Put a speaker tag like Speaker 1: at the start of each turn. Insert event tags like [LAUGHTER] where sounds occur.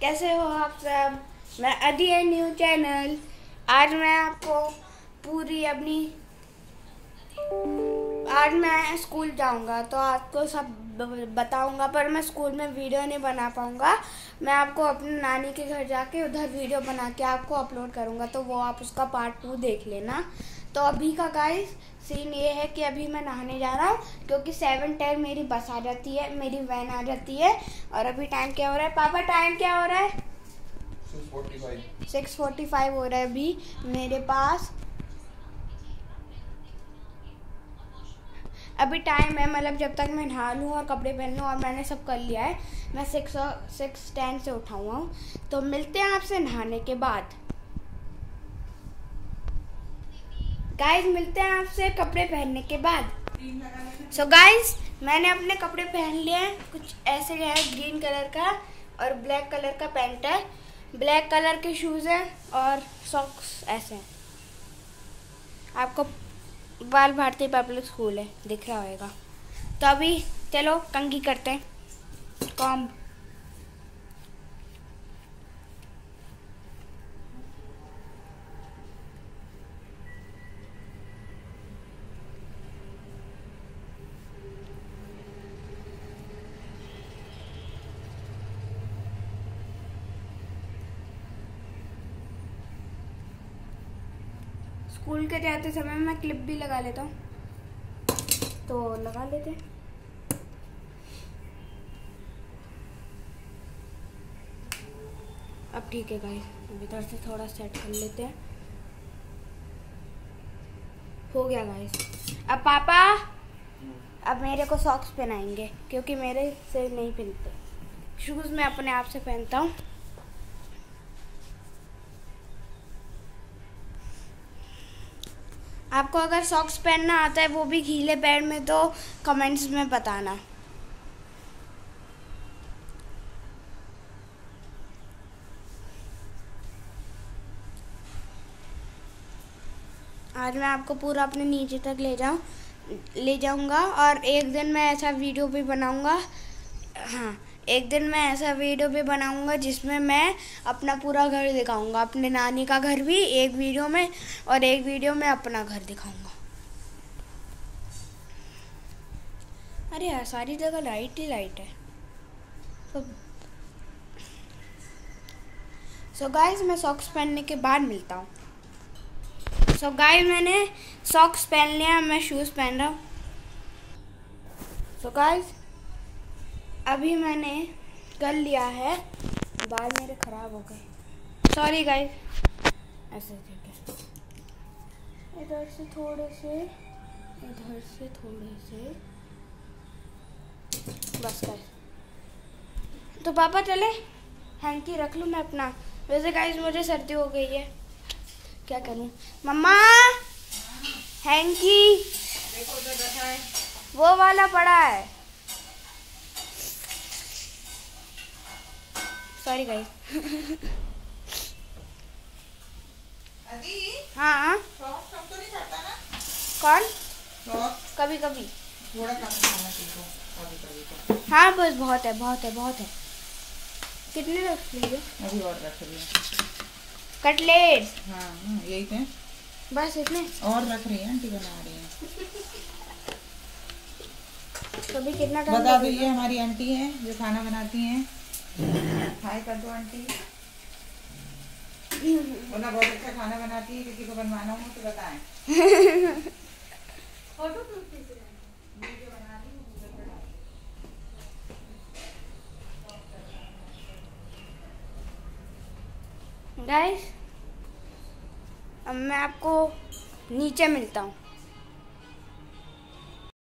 Speaker 1: कैसे हो आप सब? मैं अडी है न्यू चैनल। आज मैं आपको पूरी अपनी आज मैं स्कूल जाऊँगा तो आपको सब बताऊँगा, पर मैं स्कूल में वीडियो नहीं बना पाऊँगा। मैं आपको अपनी नानी के घर जाके उधर वीडियो बना के आपको अपलोड करूँगा तो वो आप उसका पार्ट टू देख लेना। तो अभी का गाइस सीन ये है कि अभी मैं नहाने जा रहा हूँ क्योंकि सेवन टेन मेरी बस आ जाती है मेरी वैन आ जाती है और अभी टाइम क्या हो रहा है? पापा टाइम क्या हो रहा है? सिक्स फोर्टी फाइव हो रहा है अभी मेरे पास। अभी टाइम है मतलब जब तक मैं नहा लूँ और कपड़े पहन लूँ और मैंने सब कर लिया है मैं सिक्स सिक्स टेन से उठा हुआ हूँ तो मिलते हैं आपसे नहाने के बाद। गाइस मिलते हैं आपसे कपड़े पहनने के बाद। सो so गाइस मैंने अपने कपड़े पहन लिए हैं। कुछ ऐसे है ग्रीन कलर का और ब्लैक कलर का पैंट है। ब्लैक कलर के शूज़ हैं और सॉक्स ऐसे हैं। आपको बाल भारतीय पब्लिक स्कूल है, दिख रहा होगा तो अभी चलो कंगी करते हैं। कॉम्ब स्कूल के जाते समय मैं क्लिप भी लगा लेता हूँ। तो लगा लेते अब ठीक है गाइस इधर से थोड़ा सेट कर लेते हैं। हो गया गाइस अब पापा, अब मेरे को सॉक्स पहनाएँगे, क्योंकि मेरे से नहीं पहनते। शूज़ मैं अपने आप से पहनता हूँ। आपको अगर सॉक्स पहनना आता है, वो भी गीले पैर में तो कमेंट्स में बताना। आज मैं आपको पूरा अपने नीचे तक ले जाऊँ, ले जाऊँगा और एक दिन मैं ऐसा वीडियो भी बनाऊँगा। हाँ। एक दिन मैं ऐसा वीडियो भी बनाऊँगा जिसमें मैं अपना पूरा घर दिखाऊँगा। अपने नानी का घर भी एक वीडियो में और एक वीडियो में अपना घर दिखाऊँगा। अरे यार, सारी जगह लाइट ही लाइट है। सो so गाइस मैं सॉक्स पहनने के बाद मिलता हूँ। सो so गाइस मैंने सॉक्स पहन लिया, मैं शूज़ पहन रहा हूँ। सो so गाइस अभी मैंने कर लिया है। बाल मेरे ख़राब हो गए। सॉरी गाइस ऐसे ठीक है इधर से थोड़े से इधर से थोड़े से। बस गाइस तो पापा चले? हैंकी रख लूँ मैं अपना। वैसे गाइस मुझे सर्दी हो गई है। क्या करूँ? मम्मा! हैंकी! वो वाला पड़ा है। सॉरी गाइस हाँ तो कौन? कभी कभी। थोड़ा कम हाँ बस बहुत है बहुत है बहुत है। कितने रख लीजिए
Speaker 2: अभी और रख लिए
Speaker 1: कटलेट
Speaker 2: हाँ, हाँ यही थे
Speaker 1: बस इतने
Speaker 2: और रख रही है आंटी बना रही है।
Speaker 1: कभी कितना
Speaker 2: बता दो ये हमारी आंटी है जो खाना बनाती हैं। हाय कर दो आंटी। [LAUGHS] बोला बहुत अच्छा खाना बनाती है किसी को बनवाना हो तो बताएँ। [LAUGHS]
Speaker 1: गाइस अब मैं आपको नीचे मिलता हूँ।